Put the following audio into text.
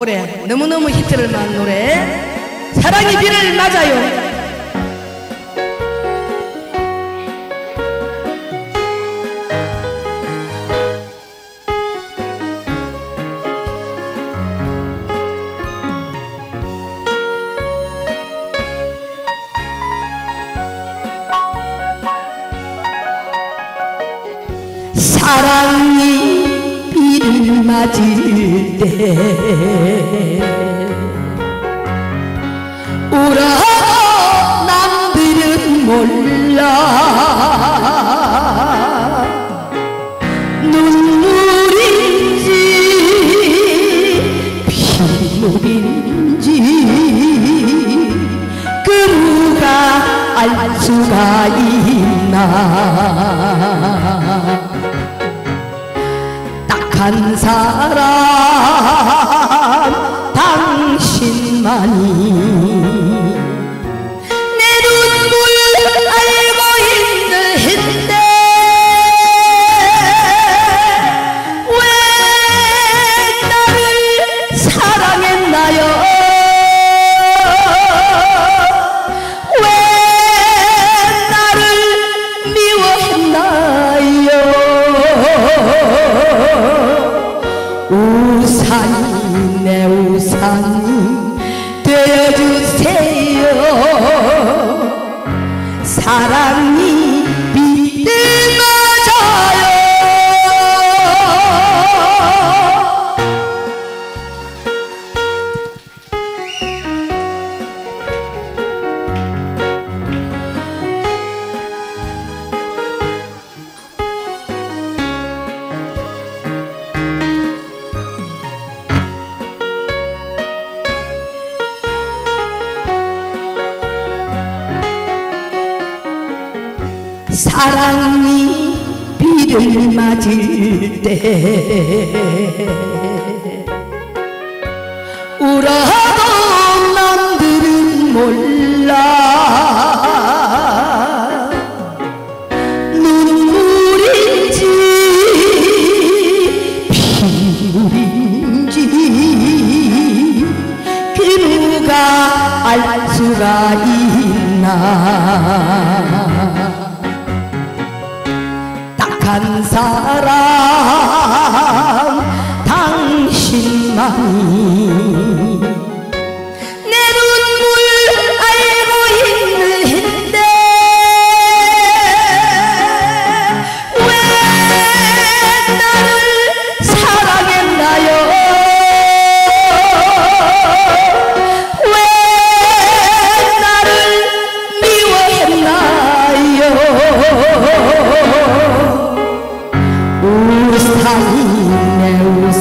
노래. 너무너무 히트를 난 노래. 사랑이 비를 맞아요 비를 맞을 때 울어 남들은 몰라. 눈물인지 피눈인지 그 누가 알 수가 있나. 딱 한 사람 당신만이 우산이 되어주세요. 사랑이 비 사랑이 비를 맞을 때. 울어도 남들은 몰라. 눈물인지 피물인지 그 누가 알 수가 있나 한 사람 당신만이 내 눈물 알고 있는데 왜 나를 사랑했나요? 왜 나를 미워했나요 Marina,